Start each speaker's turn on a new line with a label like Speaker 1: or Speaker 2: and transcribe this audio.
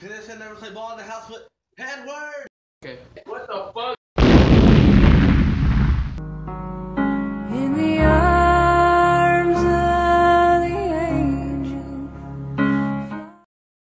Speaker 1: Cause never played ball in the house, but Edward.